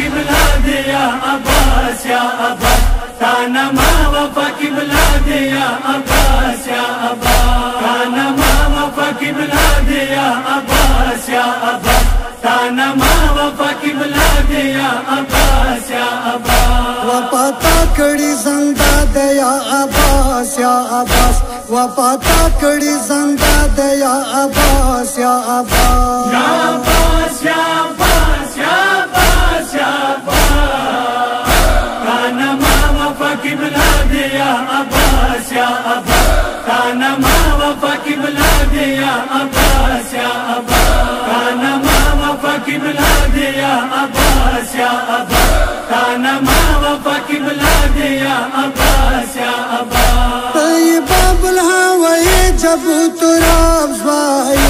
قبلہ دیا عباس دیا عباس یا عباس تانا دیا عباس یا عباس تانا دیا عباس یا عباس وفا تا کڑی دیا عباس یا عباس وفا تا کڑی زندہ دیا عباس یا عباس وفا کی بلا دیا عباس، یا عباس. کانا وفا دیا عباس، یا عباس. کانا وفا دیا عباس، یا عباس. وفا دیا عباس، یا جب تراب زوائی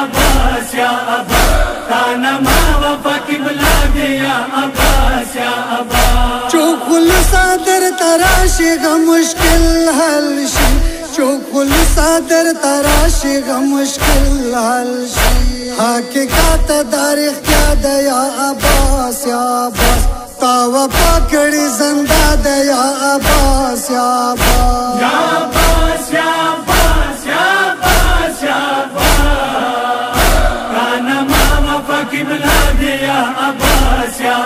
عباس، یا عباس وفا دیا عباس، یا عباس. چوکل صادر تراشی گا مشکل حل شی چوکل صادر تراشی گا مشکل حل شی حقیقت دارخ کیا دیا عباس، یا عباس. تاو پاکڑی زندہ دیا قبلہ دیا عباسیہ